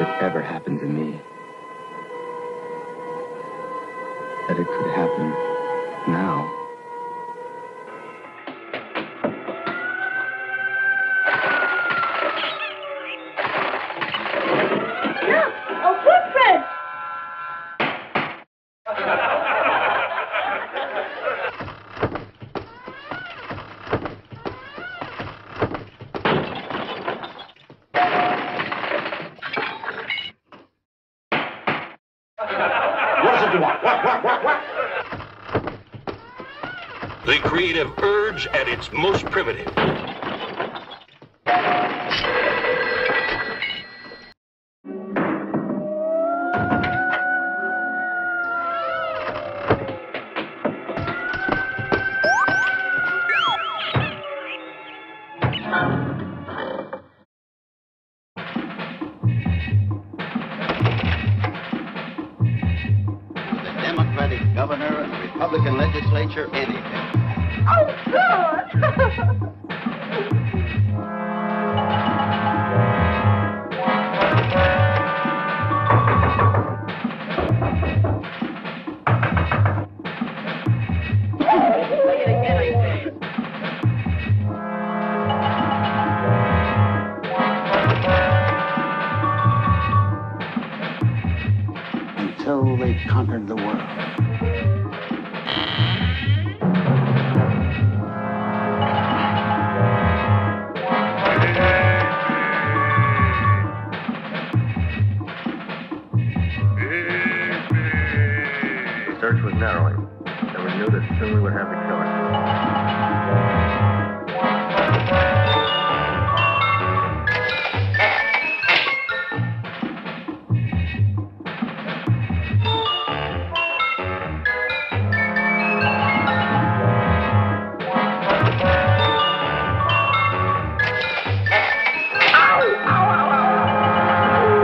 it ever happened to me. That it could happen now. What what, what, what? The creative urge at its most primitive. Governor Republican legislature anything. Oh, good! Until they conquered the world. And we knew that soon we would have.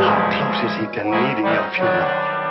How close is he to needing your funeral?